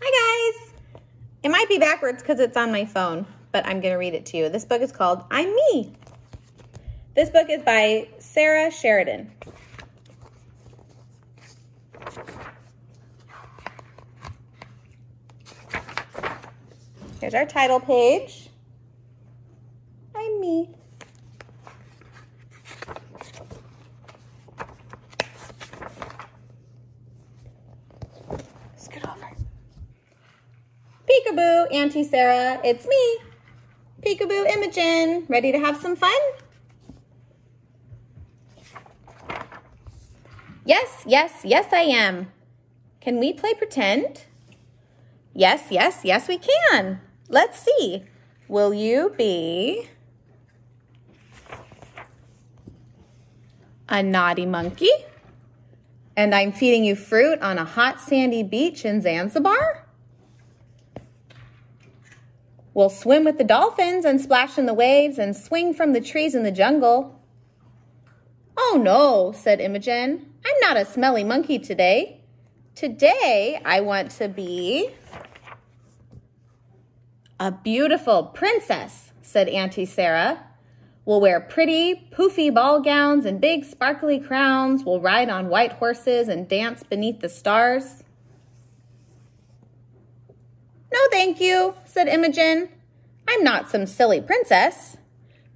Hi guys. It might be backwards because it's on my phone, but I'm going to read it to you. This book is called I'm Me. This book is by Sara Sheridan. Here's our title page. I'm me. Peekaboo, Auntie Sarah, it's me. Peekaboo Imogen, ready to have some fun? Yes, yes, yes I am. Can we play pretend? Yes, yes, yes we can. Let's see. Will you be a naughty monkey? And I'm feeding you fruit on a hot sandy beach in Zanzibar? We'll swim with the dolphins and splash in the waves and swing from the trees in the jungle. Oh no, said Imogen. I'm not a smelly monkey today. Today I want to be a beautiful princess, said Auntie Sarah. We'll wear pretty, poofy ball gowns and big sparkly crowns. We'll ride on white horses and dance beneath the stars. No, thank you, said Imogen. I'm not some silly princess.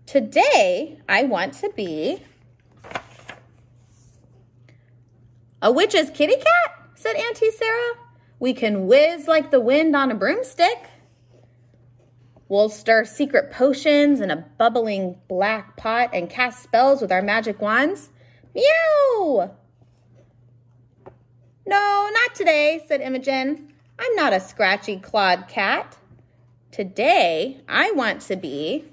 Today, I want to be a witch's kitty cat, said Auntie Sarah. We can whiz like the wind on a broomstick. We'll stir secret potions in a bubbling black pot and cast spells with our magic wands. Meow! No, not today, said Imogen. I'm not a scratchy clawed cat. Today, I want to be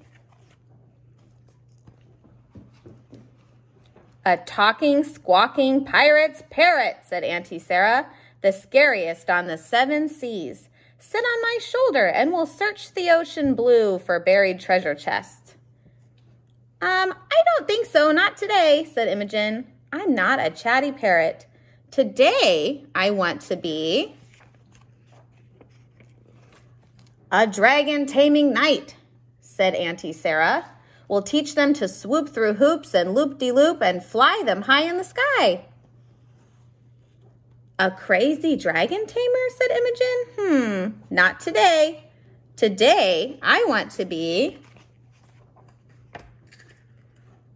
a talking, squawking pirate's parrot, said Auntie Sarah, the scariest on the seven seas. Sit on my shoulder and we'll search the ocean blue for buried treasure chests. Um, I don't think so, not today, said Imogen. I'm not a chatty parrot. Today, I want to be a dragon taming knight, said Auntie Sarah. We'll teach them to swoop through hoops and loop-de-loop -loop and fly them high in the sky. A crazy dragon tamer, said Imogen. Hmm, not today. Today, I want to be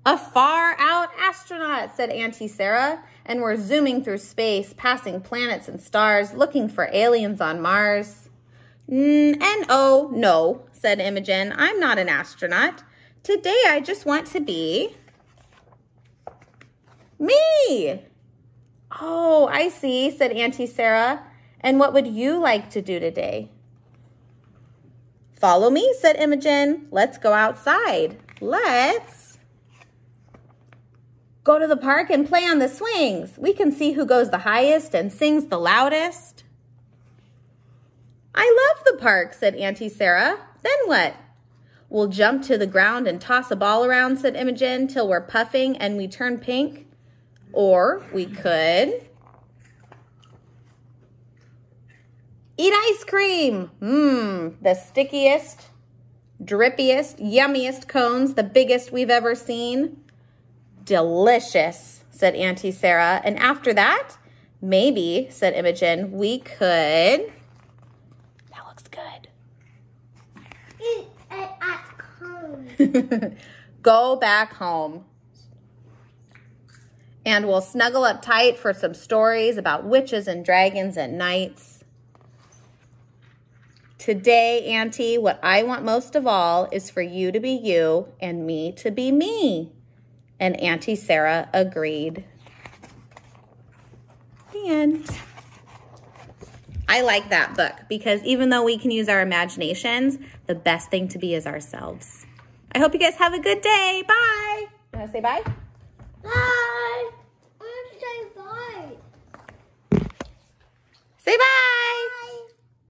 a far out astronaut, said Auntie Sarah. And we're zooming through space, passing planets and stars, looking for aliens on Mars. Mm, and oh, no, said Imogen. I'm not an astronaut. Today, I just want to be me. Oh, I see, said Auntie Sarah. And what would you like to do today? Follow me, said Imogen. Let's go outside. Let's go to the park and play on the swings. We can see who goes the highest and sings the loudest. I love the park, said Auntie Sarah. Then what? We'll jump to the ground and toss a ball around, said Imogen, till we're puffing and we turn pink. Or we could eat ice cream. Mmm, the stickiest, drippiest, yummiest cones, the biggest we've ever seen. Delicious, said Auntie Sarah. And after that, maybe, said Imogen, we could... That looks good. Eat at home. Go back home and we'll snuggle up tight for some stories about witches and dragons and knights. Today, Auntie, what I want most of all is for you to be you and me to be me. And Auntie Sarah agreed. The end. I like that book because even though we can use our imaginations, the best thing to be is ourselves. I hope you guys have a good day. Bye. You want to say bye? Bye. I want to say bye. Say bye.